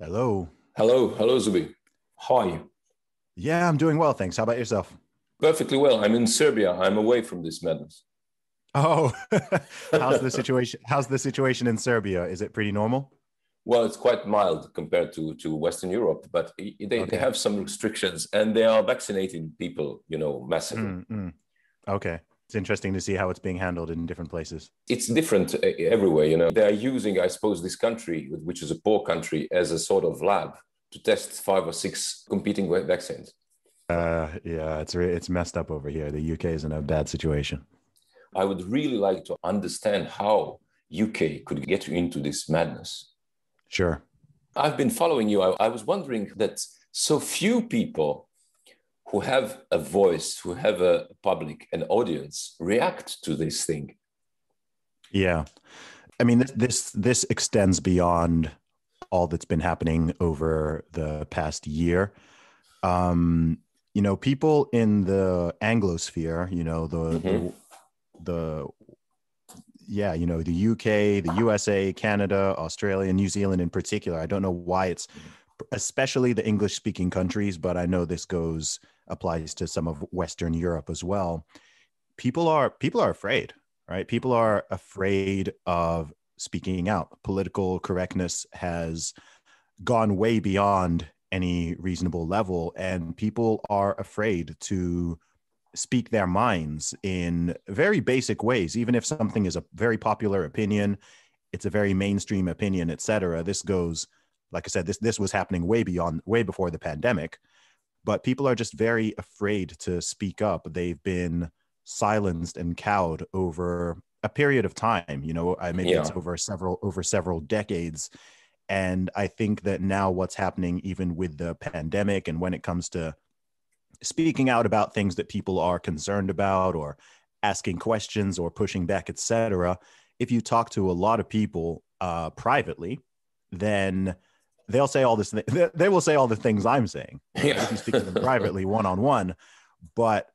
Hello. Hello, hello, Zuby. How are you? Yeah, I'm doing well, thanks. How about yourself? Perfectly well. I'm in Serbia. I'm away from this madness. Oh, how's the situation? How's the situation in Serbia? Is it pretty normal? Well, it's quite mild compared to, to Western Europe, but they, okay. they have some restrictions and they are vaccinating people, you know, massively. Mm-hmm. Okay. It's interesting to see how it's being handled in different places. It's different uh, everywhere, you know. They are using, I suppose, this country, which is a poor country, as a sort of lab to test five or six competing vaccines. Uh, yeah, it's re- it's messed up over here. The UK is in a bad situation. I would really like to understand how UK could get you into this madness. Sure. I've been following you. I, I was wondering that so few people who have a voice, who have a public, an audience, react to this thing. Yeah, I mean this this this extends beyond all that's been happening over the past year. Um, you know, people in the Anglosphere, you know, the, mm-hmm. the the yeah, you know, the UK, the USA, Canada, Australia, New Zealand in particular. I don't know why it's especially the English speaking countries, but I know this goes applies to some of Western Europe as well. People are people are afraid, right? People are afraid of speaking out. Political correctness has gone way beyond any reasonable level, and people are afraid to speak their minds in very basic ways even if something is a very popular opinion it's a very mainstream opinion etc this goes like i said this this was happening way beyond way before the pandemic but people are just very afraid to speak up. They've been silenced and cowed over a period of time. You know, I maybe yeah. it's over several over several decades. And I think that now what's happening, even with the pandemic, and when it comes to speaking out about things that people are concerned about, or asking questions, or pushing back, etc., if you talk to a lot of people uh, privately, then they'll say all this. They will say all the things I'm saying yeah. if you speak to them privately, one on one. But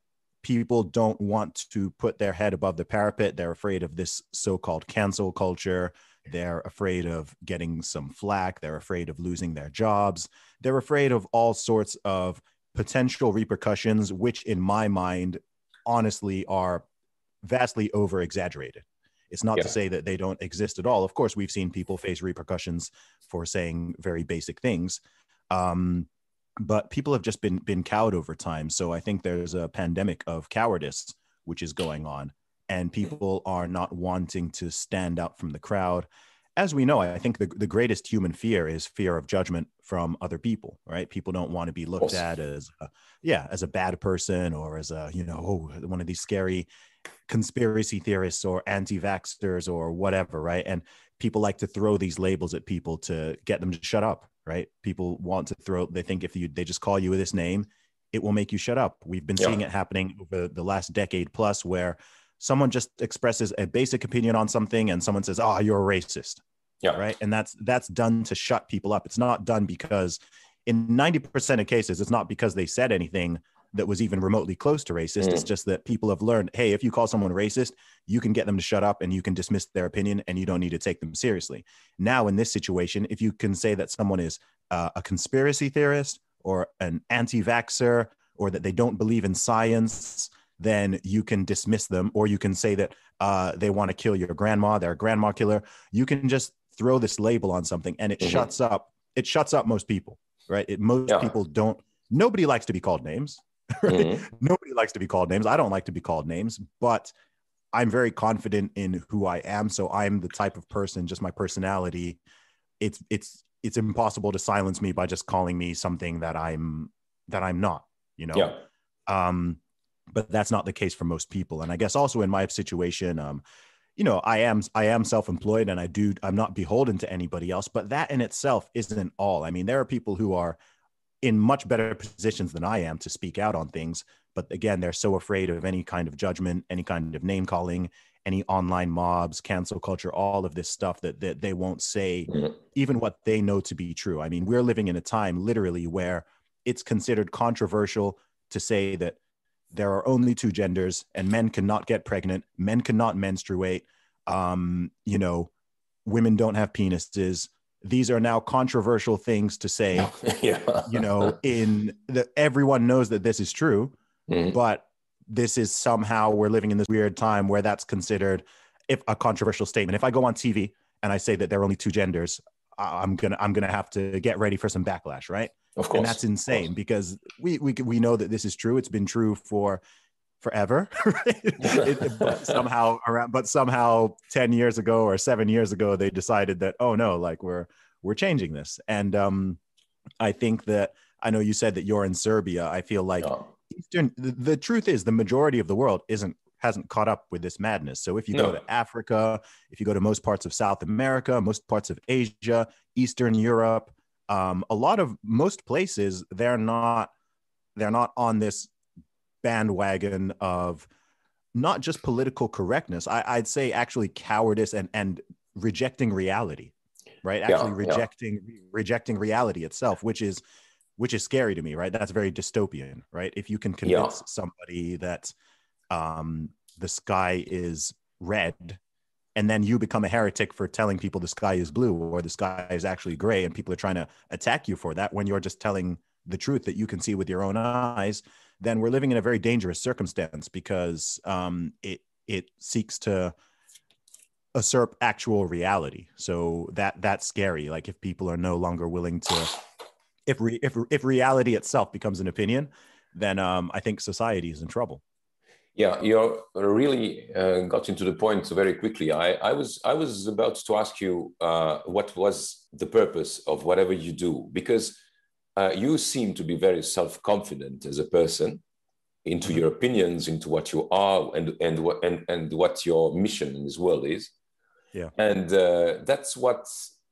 people don't want to put their head above the parapet. They're afraid of this so-called cancel culture. They're afraid of getting some flack. They're afraid of losing their jobs. They're afraid of all sorts of potential repercussions, which, in my mind, honestly, are vastly over exaggerated. It's not yeah. to say that they don't exist at all. Of course, we've seen people face repercussions for saying very basic things. Um, but people have just been been cowed over time. So I think there's a pandemic of cowardice which is going on, and people are not wanting to stand out from the crowd. As we know, I think the, the greatest human fear is fear of judgment from other people, right? People don't want to be looked at as, a, yeah, as a bad person or as a, you know, oh, one of these scary conspiracy theorists or anti-vaxxers or whatever, right? And people like to throw these labels at people to get them to shut up, right? People want to throw. They think if you they just call you with this name, it will make you shut up. We've been yeah. seeing it happening over the last decade plus, where someone just expresses a basic opinion on something, and someone says, "Oh, you're a racist." Yeah. Right. And that's that's done to shut people up. It's not done because in 90% of cases, it's not because they said anything that was even remotely close to racist. Mm. It's just that people have learned, hey, if you call someone racist, you can get them to shut up and you can dismiss their opinion and you don't need to take them seriously. Now, in this situation, if you can say that someone is uh, a conspiracy theorist or an anti vaxxer or that they don't believe in science, then you can dismiss them or you can say that uh, they want to kill your grandma, they're a grandma killer. You can just throw this label on something and it mm-hmm. shuts up. It shuts up most people, right? It, most yeah. people don't. Nobody likes to be called names right? Mm-hmm. Nobody likes to be called names. I don't like to be called names, but I'm very confident in who I am. So I'm the type of person, just my personality. It's it's it's impossible to silence me by just calling me something that I'm that I'm not, you know. Yeah. Um, but that's not the case for most people. And I guess also in my situation, um, you know, I am I am self-employed and I do I'm not beholden to anybody else, but that in itself isn't all. I mean, there are people who are in much better positions than I am to speak out on things. But again, they're so afraid of any kind of judgment, any kind of name calling, any online mobs, cancel culture, all of this stuff that, that they won't say mm-hmm. even what they know to be true. I mean, we're living in a time literally where it's considered controversial to say that there are only two genders and men cannot get pregnant, men cannot menstruate, um, you know, women don't have penises, these are now controversial things to say. yeah. you know, in the everyone knows that this is true, Mhm. but this is somehow we're living in this weird time where that's considered if a controversial statement. If I go on TV and I say that there are only two genders, I'm gonna I'm gonna have to get ready for some backlash, right? Of course. and that's insane because we we we know that this is true. It's been true for forever. right? It- but somehow around, but somehow ten years ago or seven years ago, they decided that oh no, like we're we're changing this. And um, I think that I know you said that you're in Serbia. I feel like Yeah. Eastern. The, the truth is, the majority of the world isn't hasn't caught up with this madness. So if you go to Africa, if you go to most parts of South America, most parts of Asia, Eastern Europe, um, a lot of most places they're not they're not on this bandwagon of not just political correctness. I, I'd say actually cowardice and and rejecting reality, right? Actually yeah. rejecting rejecting reality itself, which is which is scary to me, right? That's very dystopian, right? If you can Yeah. convince somebody that um, the sky is red, and then you become a heretic for telling people the sky is blue or the sky is actually gray, and people are trying to attack you for that when you're just telling the truth that you can see with your own eyes, then we're living in a very dangerous circumstance because um, it it seeks to usurp actual reality. So that that's scary. Like if people are no longer willing to, if re, if if reality itself becomes an opinion, then um, I think society is in trouble. Yeah, you really uh, got into the point very quickly. I, I was I was about to ask you uh, what was the purpose of whatever you do because uh, you seem to be very self confident as a person into your opinions, into what you are, and and what and, and what your mission in this world is. Yeah. and uh, that's what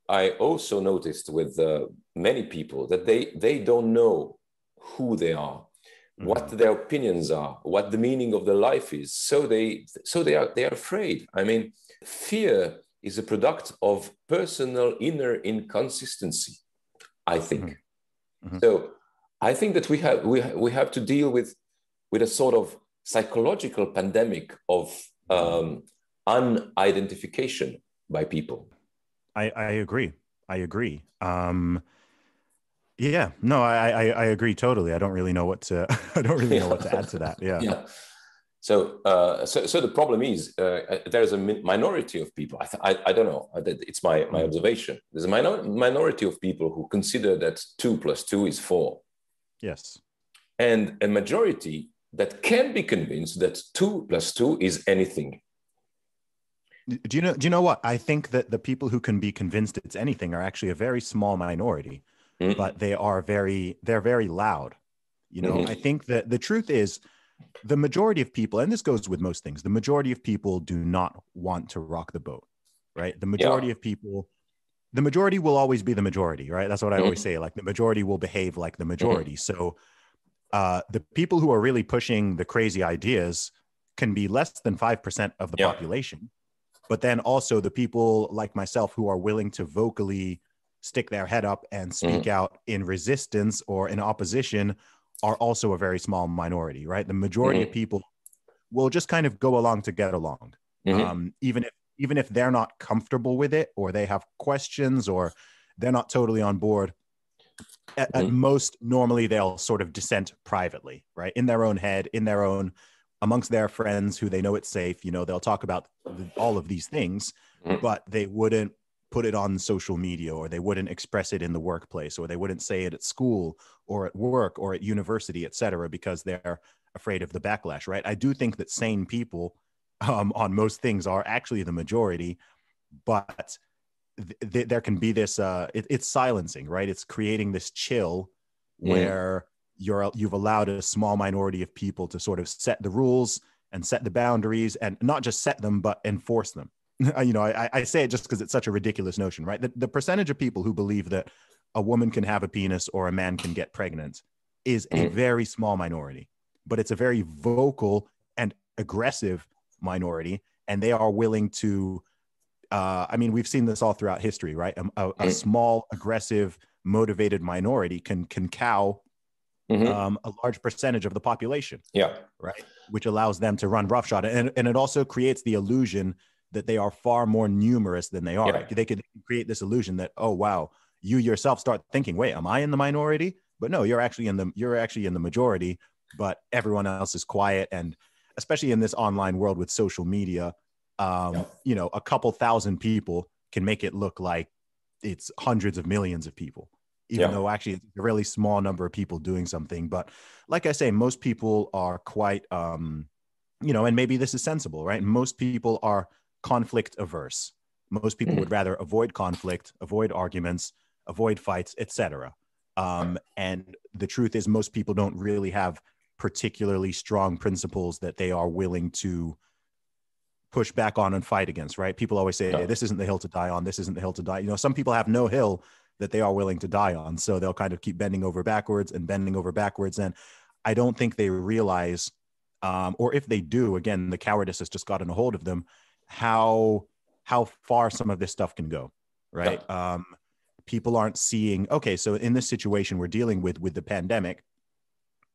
I also noticed with uh, many people that they they don't know who they are what their opinions are what the meaning of their life is. So they so they are they are afraid. I mean fear is a product of personal inner inconsistency i think Mhm. so i think that we have we, we have to deal with with a sort of psychological pandemic of um, unidentification by people I, I agree. I agree. Um, yeah, no, I, I, I agree totally. I don't really know what to, I don't really know what to add to that. Yeah. yeah. So, uh, so, so the problem is uh, there is a mi- minority of people. I, th- I, I don't know. It's my, my observation. There's a minor- minority of people who consider that two plus two is four, Yes. and a majority that can be convinced that two plus two is anything. Do you know, do you know what? I think that the people who can be convinced it's anything are actually a very small minority, Mhm. but they are very, they're very loud. You know, Mhm. I think that the truth is the majority of people, and this goes with most things, the majority of people do not want to rock the boat, right? The majority of people, the majority will always be the majority, right? That's what I always mm-hmm. say. Like the majority will behave like the mm-hmm. majority. So uh, the people who are really pushing the crazy ideas can be less than 5% of the Yeah. population. But then also the people like myself who are willing to vocally stick their head up and speak mm-hmm. out in resistance or in opposition are also a very small minority, right? The majority of people will just kind of go along to get along, Mhm. um, even if even if they're not comfortable with it or they have questions or they're not totally on board. At, at Mhm. most, normally they'll sort of dissent privately, right, in their own head, in their own amongst their friends who they know it's safe. You know, they'll talk about the, all of these things, Mhm. but they wouldn't put it on social media or they wouldn't express it in the workplace or they wouldn't say it at school or at work or at university et cetera because they're afraid of the backlash right? I do think that sane people um, on most things are actually the majority but th- th- there can be this uh, it, it's silencing right? It's creating this chill where you're you've allowed a small minority of people to sort of set the rules and set the boundaries and not just set them but enforce them you know i, I say it just because it's such a ridiculous notion right the, the percentage of people who believe that a woman can have a penis or a man can get pregnant is a Mhm. very small minority but it's a very vocal and aggressive minority and they are willing to uh, i mean we've seen this all throughout history right a, a, a Mhm. small aggressive motivated minority can can cow Mhm. um, a large percentage of the population yeah. right? Which allows them to run roughshod, and and it also creates the illusion that they are far more numerous than they are. Yeah. They could create this illusion that, oh wow, you yourself start thinking, wait, am I in the minority? But no, you're actually in the you're actually in the majority, but everyone else is quiet. And especially in this online world with social media, um, Yeah. you know, a couple thousand people can make it look like it's hundreds of millions of people, even Yeah. though actually it's a really small number of people doing something. But like I say, most people are quite um, you know, and maybe this is sensible, right? Most people are conflict averse. Most people Mhm. would rather avoid conflict, avoid arguments, avoid fights, etc. Um, and the truth is, most people don't really have particularly strong principles that they are willing to push back on and fight against. Right? People always say, hey, "This isn't the hill to die on. This isn't the hill to die." You know, some people have no hill that they are willing to die on, so they'll kind of keep bending over backwards and bending over backwards. And I don't think they realize um, or if they do, again, the cowardice has just gotten a hold of them. How how far some of this stuff can go, right? Um, people aren't seeing. Okay, so in this situation we're dealing with with the pandemic,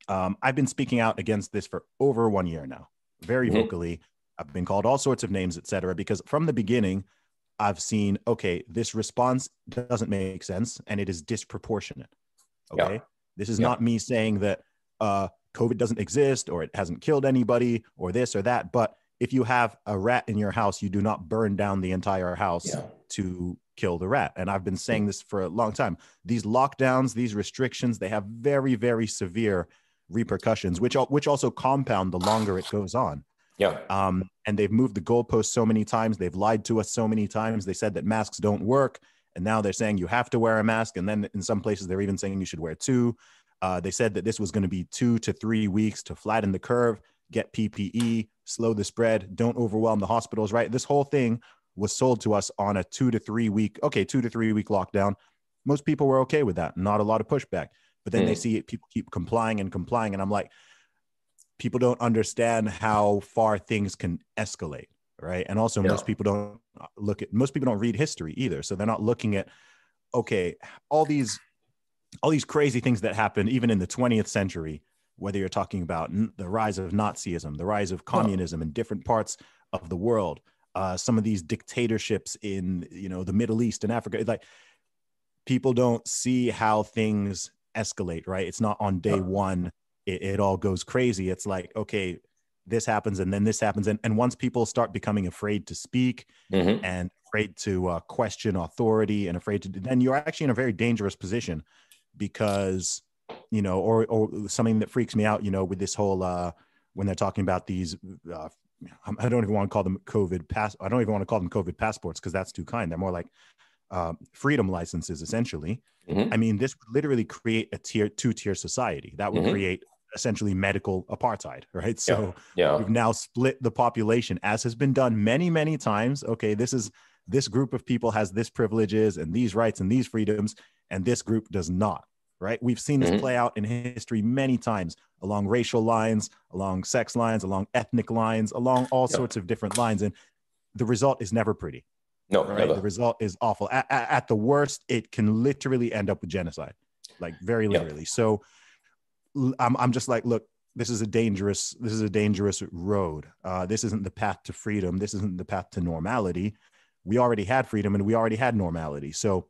um, I've been speaking out against this for over one year now, very Mhm. vocally. I've been called all sorts of names, et cetera, because from the beginning, I've seen okay, this response doesn't make sense and it is disproportionate. Yeah. Okay, this is Yeah. not me saying that uh, COVID doesn't exist or it hasn't killed anybody or this or that. But if you have a rat in your house, you do not burn down the entire house Yeah. to kill the rat. And I've been saying this for a long time. These lockdowns, these restrictions, they have very, very severe repercussions, which which also compound the longer it goes on. Yeah. Um, and they've moved the goalposts so many times. They've lied to us so many times. They said that masks don't work, and now they're saying you have to wear a mask. And then in some places, they're even saying you should wear two. Uh, they said that this was going to be two to three weeks to flatten the curve, get PPE, slow the spread, don't overwhelm the hospitals. Right? This whole thing was sold to us on a two to three week, okay, two to three week lockdown. Most people were okay with that. Not a lot of pushback. But then they Mm. see it, people keep complying and complying, and I'm like, people don't understand how far things can escalate right and also Yeah. most people don't look at most people don't read history either so they're not looking at okay all these all these crazy things that happened even in the 20th century whether you're talking about n- the rise of nazism the rise of communism in different parts of the world uh, some of these dictatorships in you know the middle east and africa like people don't see how things escalate right? It's not on day one it, it all goes crazy. It's like okay this happens and then this happens. And, and once people start becoming afraid to speak Mhm. and afraid to uh, question authority and afraid to then you're actually in a very dangerous position because you know or or something that freaks me out you know with this whole uh when they're talking about these uh i don't even want to call them covid pass i don't even want to call them covid passports because that's too kind they're more like uh, freedom licenses essentially Mhm. i mean this would literally create a tier two tier society that would Mhm. create essentially medical apartheid right so Yeah. We've now split the population, as has been done many, many times. Okay, this is this group of people has this privileges and these rights and these freedoms, and this group does not. Right? We've seen this Mhm. play out in history many times along racial lines, along sex lines, along ethnic lines, along all Yeah. sorts of different lines, and the result is never pretty. No, Right? The result is awful. At, at, the worst, it can literally end up with genocide, like very literally. So l- I'm, I'm just like, look, this is a dangerous, this is a dangerous road. Uh, this isn't the path to freedom. This isn't the path to normality. We already had freedom and we already had normality. So,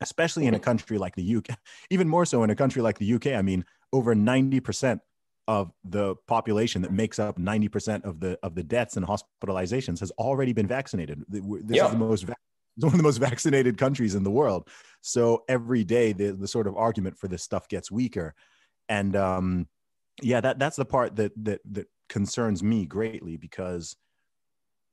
especially in a country like the UK, even more so in a country like the UK, I mean, over 90% of the population that makes up 90% of the of the deaths and hospitalizations has already been vaccinated. This Yeah. is the most it's one of the most vaccinated countries in the world. So every day the the sort of argument for this stuff gets weaker. And um yeah, that that's the part that that that concerns me greatly because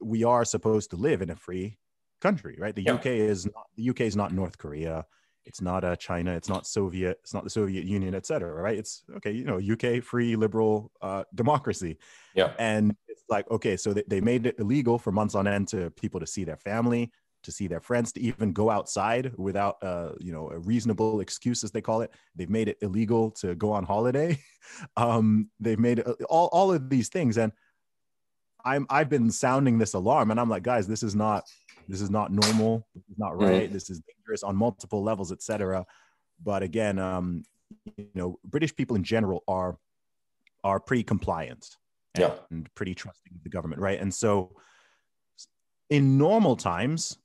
we are supposed to live in a free country, right? The Yeah. UK is not the UK is not North Korea. It's not uh, China. It's not Soviet. It's not the Soviet Union, et cetera, right? It's okay, you know, UK free liberal uh, democracy. Yeah. And it's like, okay, so they, they made it illegal for months on end to people to see their family, to see their friends, to even go outside without, uh, you know, a reasonable excuse, as they call it. They've made it illegal to go on holiday. um, they've made it, all, all of these things. And I'm, I've been sounding this alarm and I'm like, guys, this is not, this is not normal. This is not Mhm. right. This is dangerous on multiple levels, et cetera. But again, um, you know, British people in general are, are pretty compliant Yeah. and pretty trusting of the government, right? And so in normal times,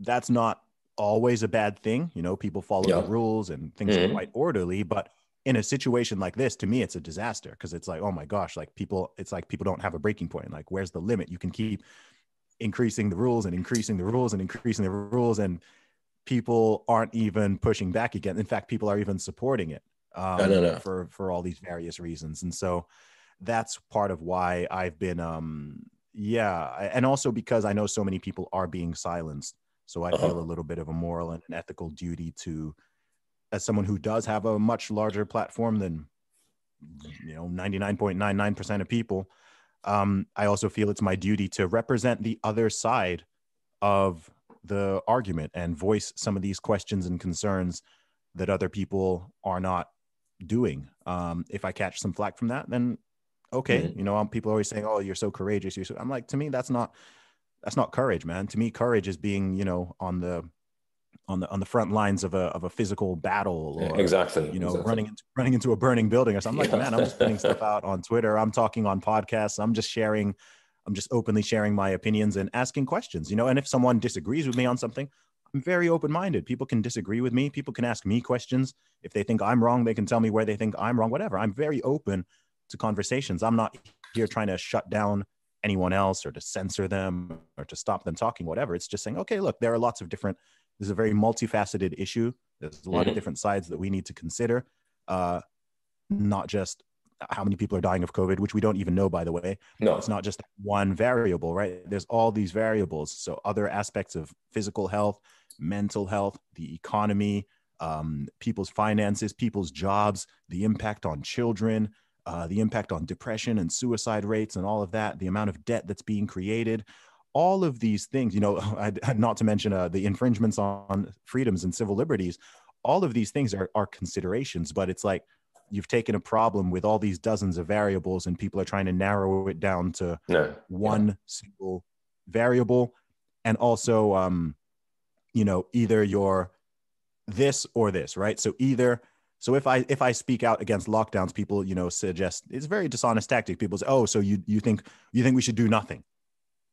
that's not always a bad thing. You know, people follow Yeah. the rules and things Mhm. are quite orderly. But in a situation like this, to me, it's a disaster because it's like, oh my gosh, like people, it's like people don't have a breaking point. Like, where's the limit? You can keep increasing the rules and increasing the rules and increasing the rules, and people aren't even pushing back again. In fact, people are even supporting it um, No, no, no. for for all these various reasons. And so that's part of why I've been, um, yeah, and also because I know so many people are being silenced. So I Uh-huh. feel a little bit of a moral and an ethical duty to, as someone who does have a much larger platform than, you know, ninety nine point nine nine percent of people. Um, I also feel it's my duty to represent the other side of the argument and voice some of these questions and concerns that other people are not doing. Um, if I catch some flack from that, then okay, Mhm. you know, um, people are always saying, "Oh, you're so courageous." You're so, I'm like, to me, that's not that's not courage, man. To me, courage is being, you know, on the on the on the front lines of a of a physical battle or exactly. you know exactly. running into running into a burning building or something I'm like man i'm just putting stuff out on twitter. I'm talking on podcasts. I'm just sharing i'm just openly sharing my opinions and asking questions you know? And if someone disagrees with me on something i'm very open-minded. People can disagree with me. People can ask me questions. If they think i'm wrong they can tell me where they think i'm wrong whatever. I'm very open to conversations. I'm not here trying to shut down anyone else or to censor them or to stop them talking whatever. It's just saying okay look there are lots of different this is a very multifaceted issue. There's a lot Mhm. of different sides that we need to consider uh, not just how many people are dying of covid which we don't even know by the way. No. it's not just one variable right? There's all these variables. So other aspects of physical health mental health the economy um, people's finances people's jobs the impact on children uh, the impact on depression and suicide rates and all of that the amount of debt that's being created all of these things you know not to mention uh, the infringements on freedoms and civil liberties all of these things are, are considerations but it's like you've taken a problem with all these dozens of variables and people are trying to narrow it down to No. one single variable. And also um you know either you're this or this right? So either so if i if i speak out against lockdowns people you know suggest it's a very dishonest tactic. People say oh so you you think you think we should do nothing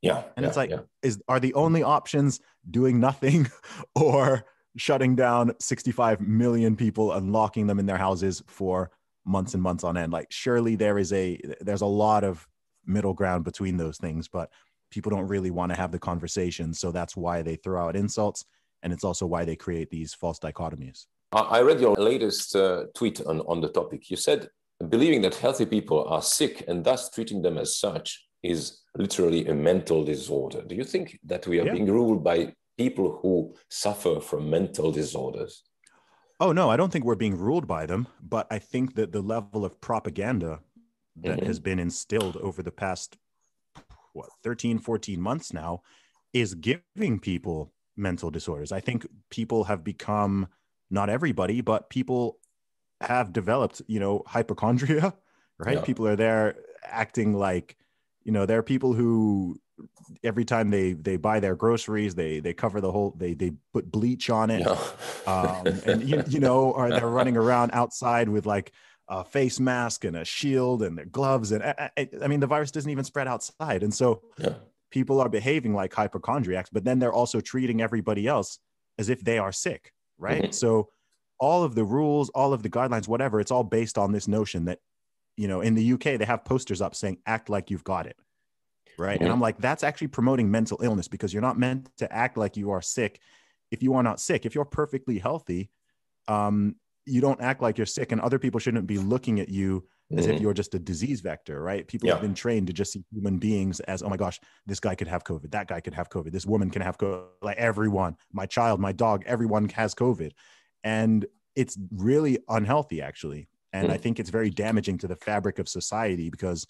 Yeah. and yeah, it's like yeah. is are the only options doing nothing or shutting down 65 million people and locking them in their houses for months and months on end like surely there is a there's a lot of middle ground between those things but people don't really want to have the conversation so that's why they throw out insults and it's also why they create these false dichotomies I I read your latest uh, tweet on, on the topic. You said believing that healthy people are sick and thus treating them as such is literally a mental disorder. Do you think that we are Yeah. being ruled by people who suffer from mental disorders? Oh no, I don't think we're being ruled by them, but I think that the level of propaganda that Mhm. has been instilled over the past what 13 14 months now is giving people mental disorders. I think people have become not everybody, but people have developed, you know, hypochondria, right? Yeah. People are there acting like, you know, there are people who every time they they buy their groceries, they they cover the whole they they put bleach on it um, and you, you know, or they're running around outside with like a face mask and a shield and their gloves, and I, I, I mean, the virus doesn't even spread outside, and so yeah. people are behaving like hypochondriacs, but then they're also treating everybody else as if they are sick, right? Mhm. So all of the rules, all of the guidelines, whatever, it's all based on this notion that, you know, in the UK they have posters up saying "act like you've got it." Right. And Mhm. I'm like, that's actually promoting mental illness because you're not meant to act like you are sick if you are not sick. If you're perfectly healthy, um, you don't act like you're sick, and other people shouldn't be looking at you as if Mhm. you're just a disease vector, right? People have been trained to just see human beings as, oh my gosh, this guy could have COVID, that guy could have COVID, this woman can have COVID, like everyone, my child, my dog, everyone has COVID. And it's really unhealthy, actually. And I Mm. think it's very damaging to the fabric of society because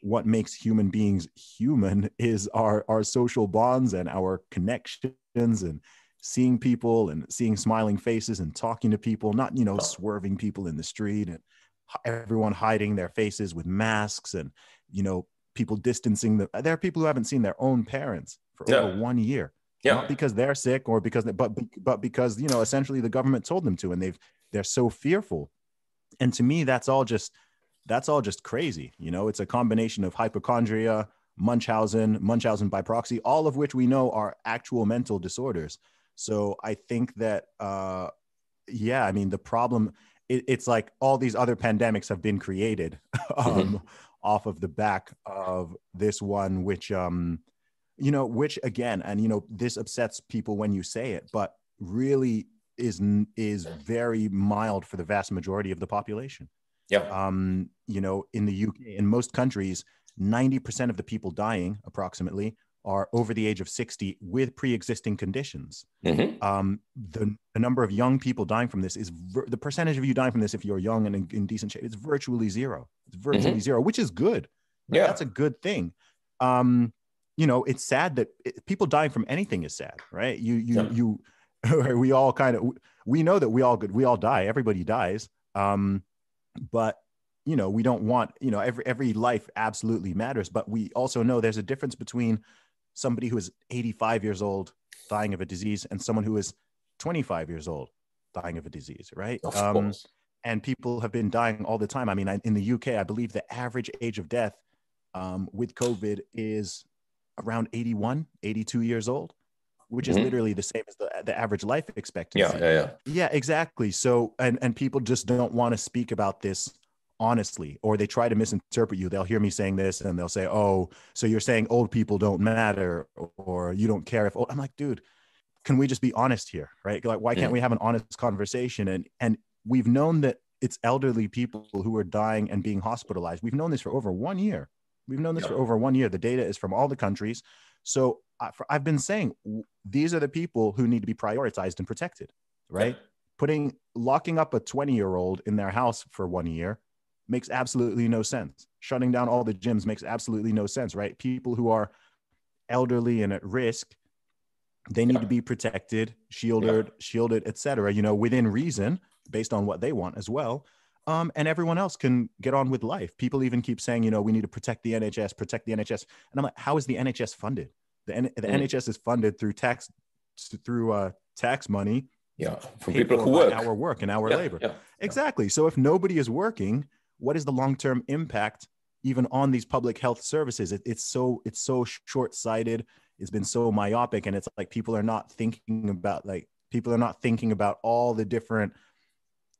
what makes human beings human is our, our social bonds and our connections and seeing people and seeing smiling faces and talking to people, not, you know, Oh. swerving people in the street and everyone hiding their faces with masks and, you know, people distancing the, there are people who haven't seen their own parents for Yeah. over one year Yeah. not because they're sick or because they, but but because you know essentially the government told them to and they've they're so fearful and to me that's all just that's all just crazy you know it's a combination of hypochondria Munchausen, Munchausen by proxy, all of which we know are actual mental disorders. So I think that, uh, yeah, I mean, the problem, it, it's like all these other pandemics have been created um, mm-hmm. off of the back of this one, which, um, you know, which again, and, you know, this upsets people when you say it, but really is is very mild for the vast majority of the population. Yeah. Um, you know, in the UK, in most countries, 90% of the people dying, approximately, are over the age of 60 with pre-existing conditions. Mm-hmm. Um, the, the, number of young people dying from this is ver- the percentage of you dying from this if you're young and in, in decent shape. It's virtually zero. It's virtually mm-hmm. zero, which is good. Right? Yeah, that's a good thing. Um, you know, it's sad that it, people dying from anything is sad, right? You you yeah. you we all kind of we know that we all good we all die. Everybody dies. Um but you know we don't want you know every every life absolutely matters. But we also know there's a difference between somebody who is 85 years old dying of a disease and someone who is 25 years old dying of a disease right? Of um, course. and people have been dying all the time. I mean I, in the uk i believe the average age of death um, with covid is around 81 82 years old which is mm-hmm. literally the same as the, the average life expectancy. Yeah, yeah, yeah. Yeah, exactly. So, and and people just don't want to speak about this honestly, or they try to misinterpret you. They'll hear me saying this, and they'll say, "Oh, so you're saying old people don't matter, or you don't care if." Old. I'm like, dude, can we just be honest here, right? Like, why can't mm. we have an honest conversation? And and we've known that it's elderly people who are dying and being hospitalized. We've known this for over one year. We've known this yeah. for over one year. The data is from all the countries. So I've been saying these are the people who need to be prioritized and protected, right? Yeah. Putting locking up a 20 year old in their house for one year makes absolutely no sense. Shutting down all the gyms makes absolutely no sense, right? People who are elderly and at risk, they need yeah. to be protected, shielded, yeah. shielded, etc. You know, within reason, based on what they want as well. Um, and everyone else can get on with life. People even keep saying, you know, we need to protect the NHS, protect the NHS. And I'm like, how is the NHS funded? The, N- the mm. NHS is funded through tax through uh, tax money. Yeah, from people who work, our work and our yeah, labor. Yeah, exactly. Yeah. So if nobody is working, what is the long term impact even on these public health services? It, it's so it's so short sighted. It's been so myopic, and it's like people are not thinking about like people are not thinking about all the different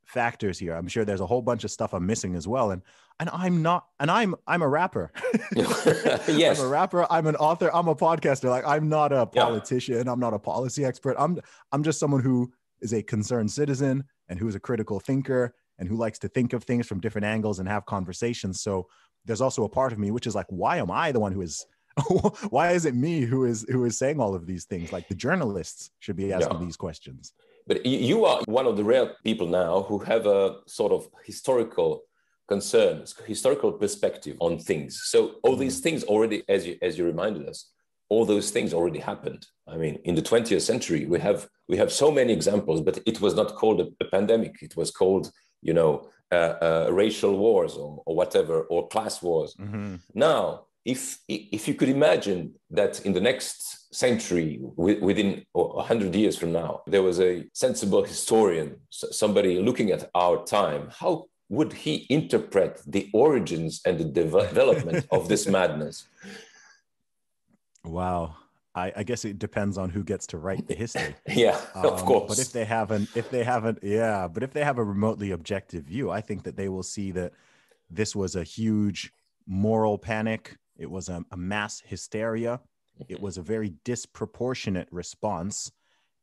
factors here. I'm sure there's a whole bunch of stuff I'm missing as well. And and I'm not and I'm I'm a rapper. yes. I'm a rapper, I'm an author, I'm a podcaster. Like I'm not a politician, yeah. I'm not a policy expert. I'm I'm just someone who is a concerned citizen and who is a critical thinker and who likes to think of things from different angles and have conversations. So there's also a part of me which is like why am I the one who is why is it me who is who is saying all of these things? Like the journalists should be asking yeah. these questions. But you are one of the rare people now who have a sort of historical concerns, historical perspective on things. So all these mm-hmm. things already, as you as you reminded us, all those things already happened. I mean, in the 20th century, we have we have so many examples, but it was not called a, a pandemic. It was called, you know, uh, uh, racial wars or, or whatever, or class wars. Mm-hmm. Now, if if you could imagine that in the next century, within 100 years from now, there was a sensible historian, somebody looking at our time, how would he interpret the origins and the development of this madness? Wow. I, I, guess it depends on who gets to write the history. yeah, um, of course. But if they haven't, if they haven't, yeah, but if they have a remotely objective view, I think that they will see that this was a huge moral panic. It was a, a mass hysteria it was a very disproportionate response.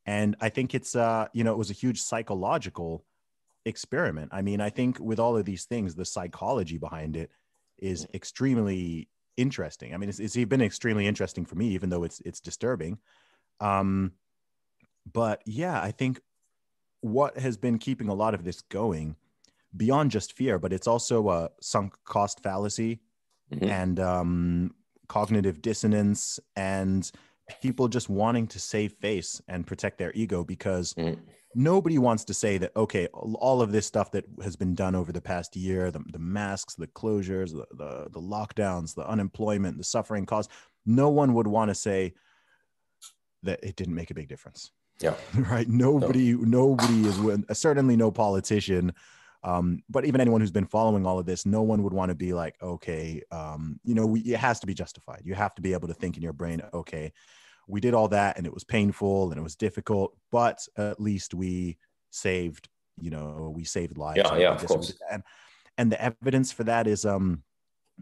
And I think it's, uh, you know, it was a huge psychological experiment. I mean, I think with all of these things, the psychology behind it is extremely interesting. I mean, it's, it's been extremely interesting for me, even though it's it's disturbing. Um, but yeah, I think what has been keeping a lot of this going beyond just fear, but it's also a sunk cost fallacy mm-hmm. and um, cognitive dissonance and people just wanting to save face and protect their ego because mm. nobody wants to say that okay all of this stuff that has been done over the past year the, the masks the closures the, the, the lockdowns the unemployment the suffering caused no one would want to say that it didn't make a big difference yeah right nobody no. nobody is certainly no politician Um, but even anyone who's been following all of this, no one would want to be like, okay, um, you know, we, it has to be justified. You have to be able to think in your brain, okay, we did all that and it was painful and it was difficult, but at least we saved, you know, we saved lives. Yeah, yeah, of course. And, and the evidence for that is, um,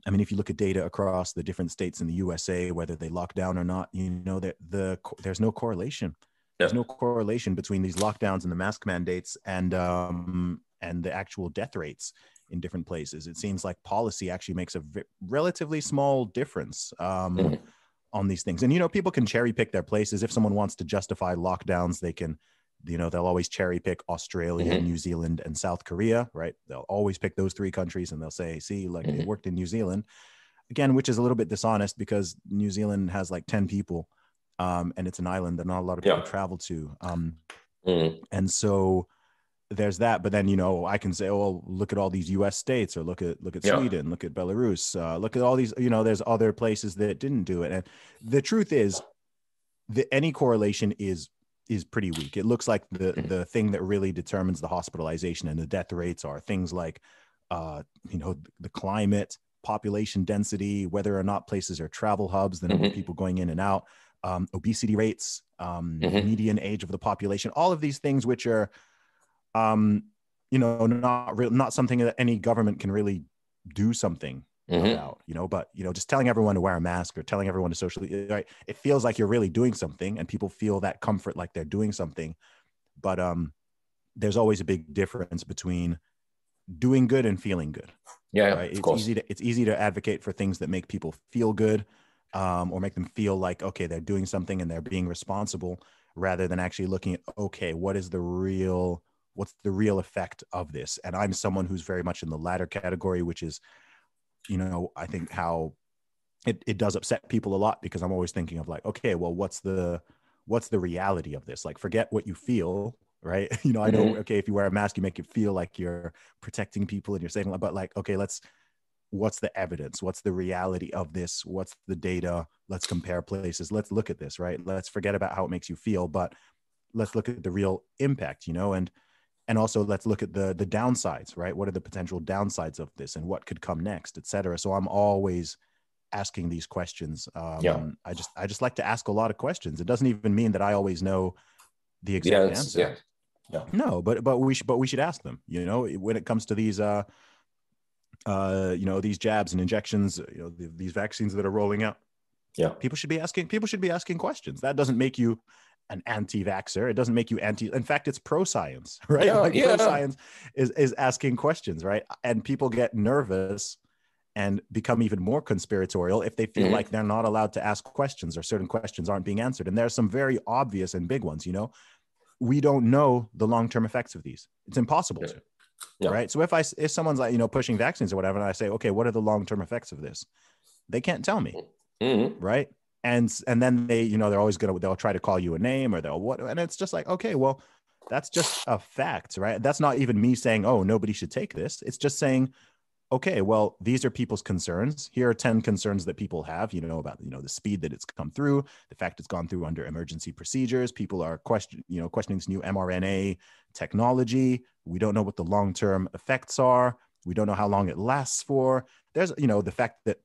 I mean, if you look at data across the different states in the USA, whether they lock down or not, you know that the there's no correlation. There's no correlation between these lockdowns and the mask mandates and um, and the actual death rates in different places. It seems like policy actually makes a v- relatively small difference um, mm-hmm. on these things. And you know, people can cherry pick their places. If someone wants to justify lockdowns, they can you know they'll always cherry pick australia mm-hmm. new zealand and south korea right they'll always pick those three countries and they'll say see like mm-hmm. it worked in new zealand again which is a little bit dishonest because new zealand has like 10 people um, and it's an island that not a lot of people yeah. travel to um, mm-hmm. and so there's that but then you know i can say oh look at all these us states or look at look at yeah. sweden look at belarus uh, look at all these you know there's other places that didn't do it and the truth is that any correlation is is pretty weak. It looks like the mm-hmm. the thing that really determines the hospitalization and the death rates are things like, uh, you know, the climate, population density, whether or not places are travel hubs, the number mm-hmm. of people going in and out, um, obesity rates, um, mm-hmm. median age of the population, all of these things which are, um, you know, not real, not something that any government can really do something mm-hmm. about, you know, but you know, just telling everyone to wear a mask or telling everyone to socially right, it feels like you're really doing something and people feel that comfort like they're doing something. But um there's always a big difference between doing good and feeling good. Yeah, right? it's course. easy to it's easy to advocate for things that make people feel good um, or make them feel like okay they're doing something and they're being responsible rather than actually looking at okay what is the real what's the real effect of this? And i'm someone who's very much in the latter category which is you know, I think how it, it does upset people a lot because I'm always thinking of like, okay, well, what's the what's the reality of this? Like, forget what you feel, right? You know, I know, mm-hmm. okay, if you wear a mask, you make it feel like you're protecting people and you're saving, but like, okay, let's what's the evidence? What's the reality of this? What's the data? Let's compare places. Let's look at this right? Let's forget about how it makes you feel but let's look at the real impact you know? And and also let's look at the the downsides right? What are the potential downsides of this and what could come next et cetera. So i'm always asking these questions. Um, yeah. i just i just like to ask a lot of questions. It doesn't even mean that i always know the exact yeah, answer. Yeah. yeah. No but but we should but we should ask them you know when it comes to these uh uh you know these jabs and injections you know the, these vaccines that are rolling out. Yeah. People should be asking people should be asking questions. That doesn't make you an anti-vaxxer. It doesn't make you anti. In fact, it's pro-science, right? Yeah, like yeah. pro-science is is asking questions, right? And people get nervous and become even more conspiratorial if they feel mm-hmm. like they're not allowed to ask questions or certain questions aren't being answered. And there are some very obvious and big ones. You know, we don't know the long-term effects of these. It's impossible yeah. to. Yeah. Right. So if I if someone's like you know pushing vaccines or whatever, and I say, okay, what are the long-term effects of this? They can't tell me. Mm-hmm. Right and and then they you know they're always gonna they'll try to call you a name or they'll what and it's just like okay well that's just a fact right? That's not even me saying oh nobody should take this. It's just saying okay well these are people's concerns. Here are 10 concerns that people have you know about you know the speed that it's come through the fact it's gone through under emergency procedures. People are question you know questioning this new mrna technology. We don't know what the long-term effects are. We don't know how long it lasts for. There's you know the fact that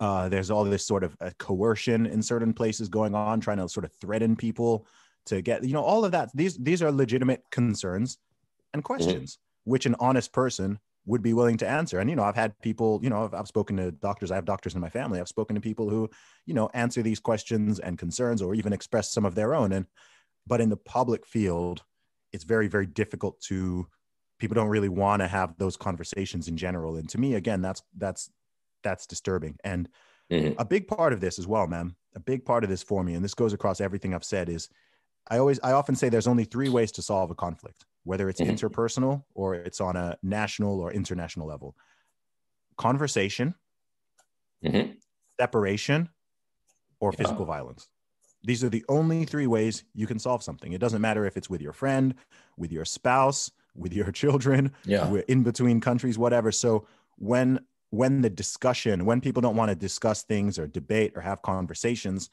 uh, there's all this sort of uh, coercion in certain places going on, trying to sort of threaten people to get, you know, all of that. These these are legitimate concerns and mm-hmm. questions, mm-hmm. which an honest person would be willing to answer. And you know, I've had people, you know, I've, I've spoken to doctors. I have doctors in my family. I've spoken to people who, you know, answer these questions and concerns, or even express some of their own. And but in the public field, it's very very difficult to. People don't really want to have those conversations in general. And to me, again, that's that's that's disturbing. And mm-hmm. a big part of this as well, man, a big part of this for me, and this goes across everything I've said, is I always, I often say there's only three ways to solve a conflict, whether it's mm-hmm. interpersonal or it's on a national or international level conversation, mm-hmm. separation, or yeah. physical violence. These are the only three ways you can solve something. It doesn't matter if it's with your friend, with your spouse, with your children, yeah. in between countries, whatever. So when when the discussion, when people don't want to discuss things or debate or have conversations,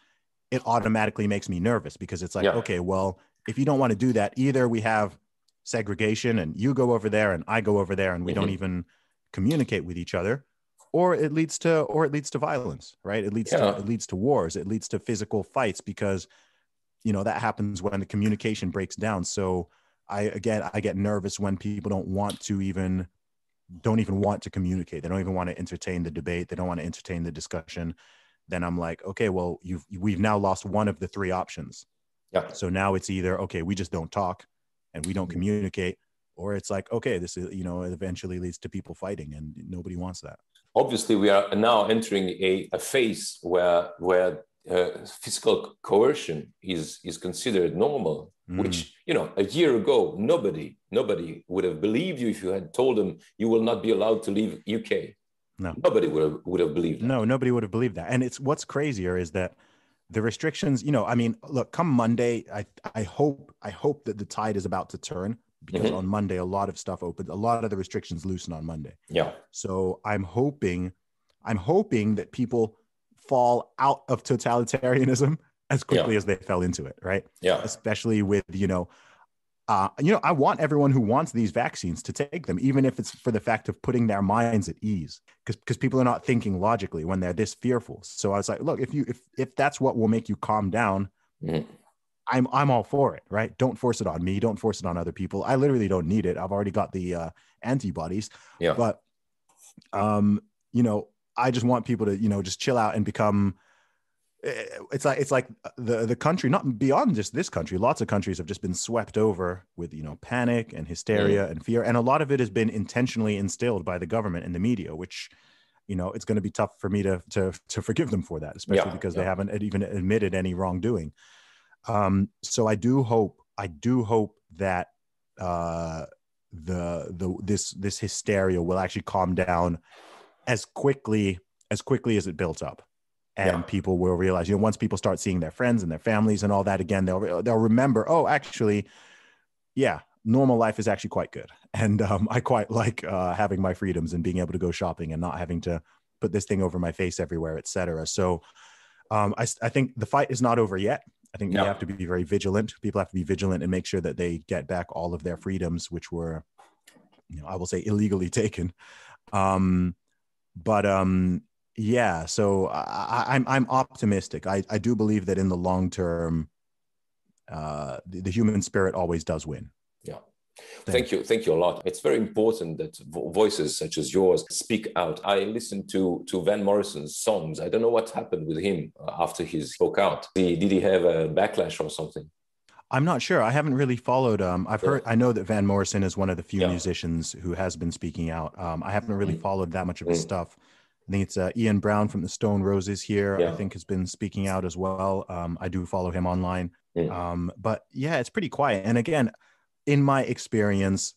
it automatically makes me nervous because it's like, yeah. okay, well, if you don't want to do that, either we have segregation and you go over there and I go over there and we mm-hmm. don't even communicate with each other or it leads to or it leads to violence right it leads yeah. to it leads to wars it leads to physical fights because you know that happens when the communication breaks down so i again i get nervous when people don't want to even don't even want to communicate. They don't even want to entertain the debate. They don't want to entertain the discussion. Then i'm like okay well you've we've now lost one of the three options. Yeah. So now it's either okay we just don't talk and we don't mm-hmm. communicate or it's like okay this is you know it eventually leads to people fighting and nobody wants that. Obviously we are now entering a, a phase where where uh, physical coercion is is considered normal mm. which you know a year ago nobody nobody would have believed you if you had told them you will not be allowed to leave uk no nobody would have would have believed that. no nobody would have believed that and it's what's crazier is that the restrictions you know i mean look come monday i i hope i hope that the tide is about to turn because mm-hmm. on monday a lot of stuff opened a lot of the restrictions loosen on monday yeah so i'm hoping i'm hoping that people fall out of totalitarianism as quickly yeah. as they fell into it, right? Yeah. Especially with, you know, uh, you know, I want everyone who wants these vaccines to take them, even if it's for the fact of putting their minds at ease, because because people are not thinking logically when they're this fearful. So I was like, look, if you if if that's what will make you calm down, mm. I'm I'm all for it, right? Don't force it on me. Don't force it on other people. I literally don't need it. I've already got the uh, antibodies. Yeah. But um, you know, I just want people to, you know, just chill out and become. Eh, it's like it's like the the country, not beyond just this country. Lots of countries have just been swept over with you know panic and hysteria mm. and fear, and a lot of it has been intentionally instilled by the government and the media, which you know it's going to be tough for me to to to forgive them for that, especially yeah, because yeah. they haven't even admitted any wrongdoing. Um, so I do hope I do hope that uh, the the this this hysteria will actually calm down as quickly as quickly as it built up. And yeah. people will realize you know once people start seeing their friends and their families and all that again they'll they'll remember oh actually yeah normal life is actually quite good. And um, i quite like uh, having my freedoms and being able to go shopping and not having to put this thing over my face everywhere etc so um, I, I think the fight is not over yet. I think no. we have to be very vigilant. People have to be vigilant and make sure that they get back all of their freedoms which were you know i will say illegally taken. Um, but um yeah so I, I'm, I'm optimistic I, I do believe that in the long term uh the, the human spirit always does win yeah Thank you. Thank you a lot. It's very important that voices such as yours speak out. I listened to, to Van Morrison's songs. I don't know what happened with him uh, after he spoke out. Did he have a backlash or something? I'm not sure. I haven't really followed. Um, I've heard. I know that Van Morrison is one of the few yeah. musicians who has been speaking out. Um, I haven't really mm. followed that much of his mm. stuff. I think it's uh, Ian Brown from the Stone Roses here. Yeah. I think has been speaking out as well. Um, I do follow him online. Um, but yeah, it's pretty quiet. And again, in my experience,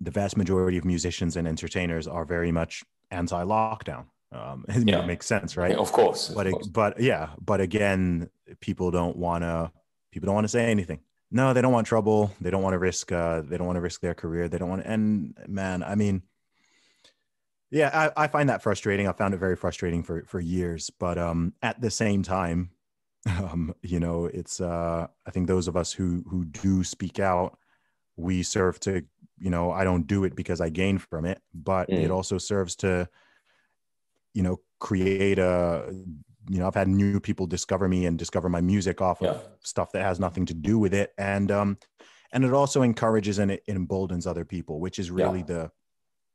the vast majority of musicians and entertainers are very much anti-lockdown. Um, it yeah. makes sense, right? Yeah, of course. But of course. but yeah, but again, people don't want to people don't want to say anything. No they don't want trouble. They don't want to risk uh they don't want to risk their career. They don't want to and man i mean yeah I, I find that frustrating. I found it very frustrating for for years but um at the same time um you know it's uh i think those of us who who do speak out we serve to you know i don't do it because i gain from it but mm. it also serves to you know create a you know i've had new people discover me and discover my music off yeah. of stuff that has nothing to do with it. And um and it also encourages and it emboldens other people which is really yeah. the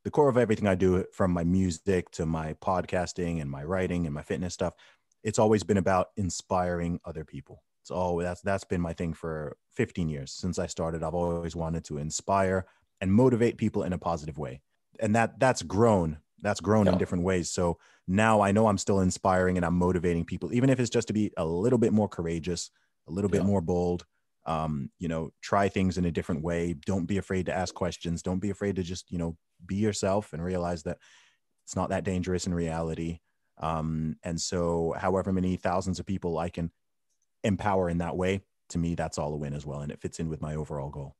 the core of everything i do from my music to my podcasting and my writing and my fitness stuff. It's always been about inspiring other people. It's all that's that's been my thing for 15 years. Since i started i've always wanted to inspire and motivate people in a positive way. And that that's grown that's grown yeah. in different ways so now I know I'm still inspiring and I'm motivating people, even if it's just to be a little bit more courageous, a little bit more bold. Um, you know, try things in a different way. Don't be afraid to ask questions. Don't be afraid to just, you know, be yourself and realize that it's not that dangerous in reality. Um, and so, however many thousands of people I can empower in that way, to me, that's all a win as well. And it fits in with my overall goal.